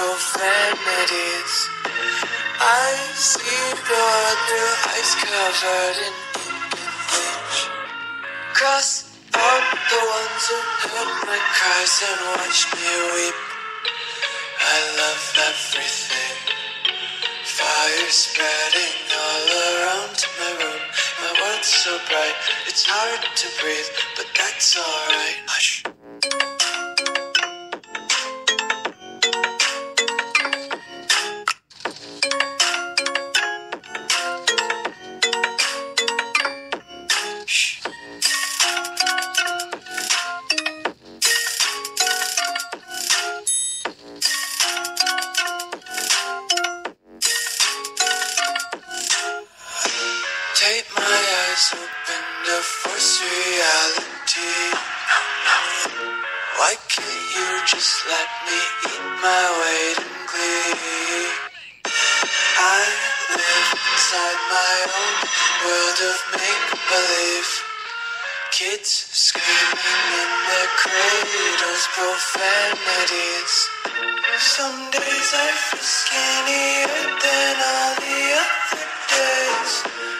profanities. I see world through ice covered in ink and bleach. Cross out the ones who heard my cries and watched me weep. I love everything. Fire spreading all around my room. My world's so bright, it's hard to breathe, but that's alright. Hush. Tape my eyes open to force reality. Why can't you just let me eat my weight in glee? I live inside my own world of make believe. Kids screaming in their cradles, profanities. Some days I feel skinnier than all the other days.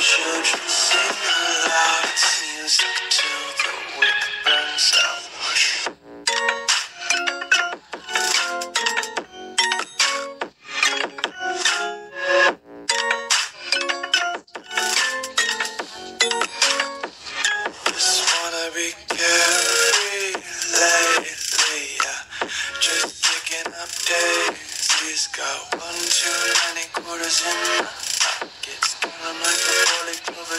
Children sing aloud. It's music till the wick burns out. Just wanna be carefree lately. Just picking up daisies. Got one too many quarters in my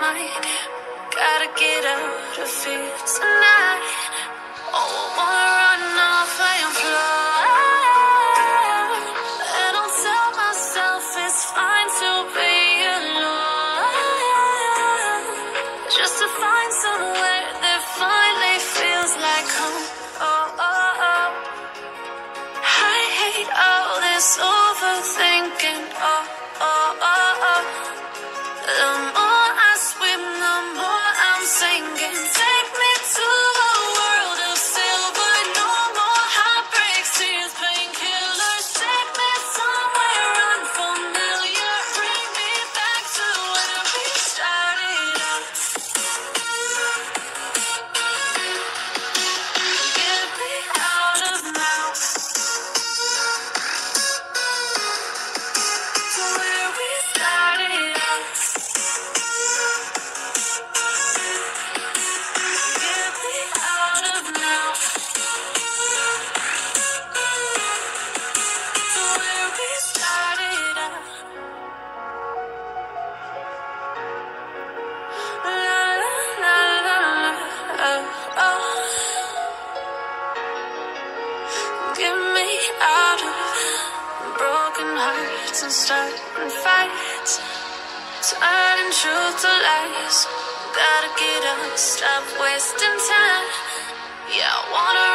mind. Gotta get out of here and starting fights, turning truth to lies. gotta get up, stop wasting time. Yeah, I wanna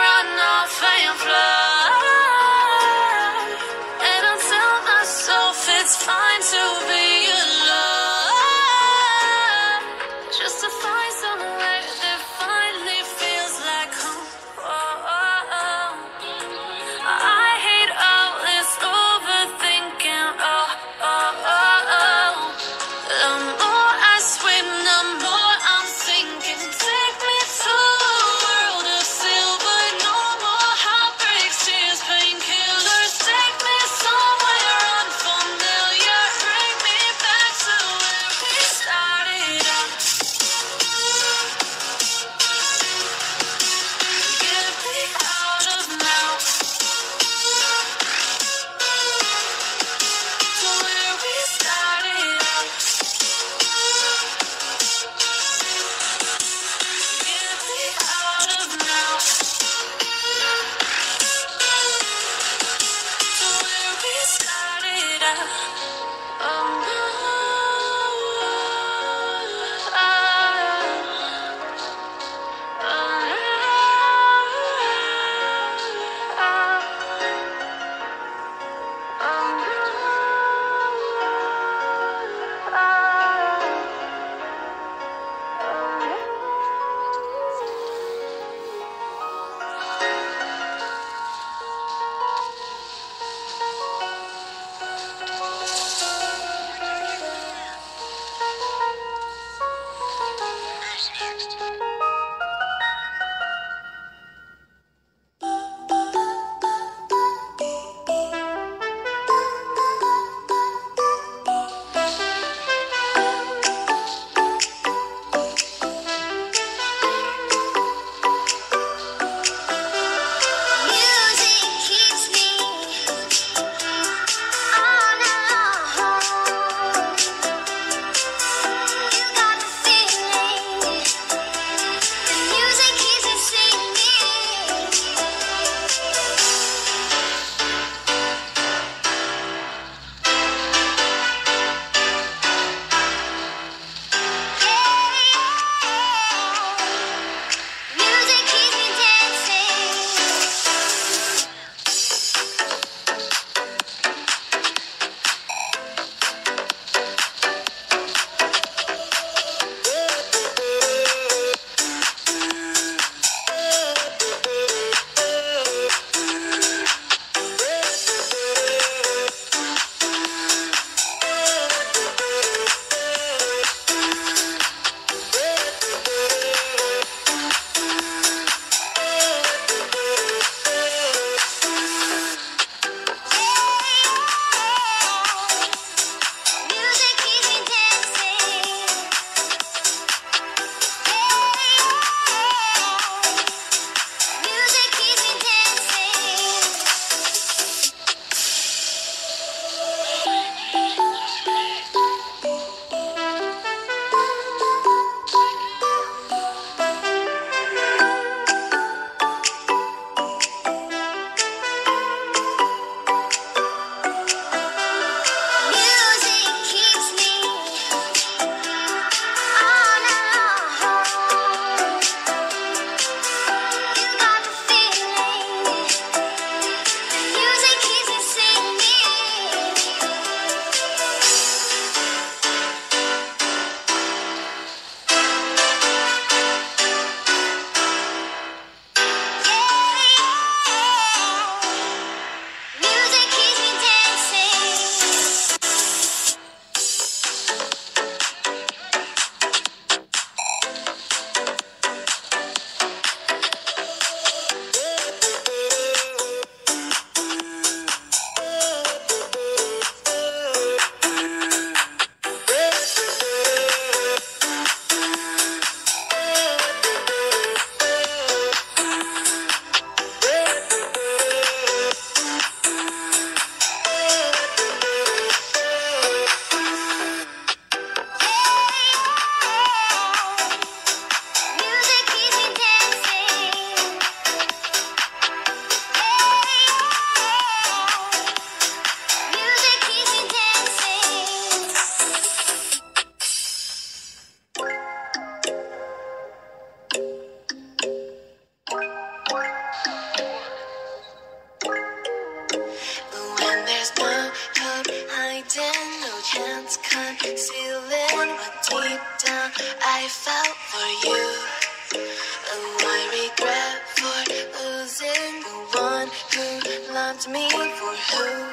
me, for who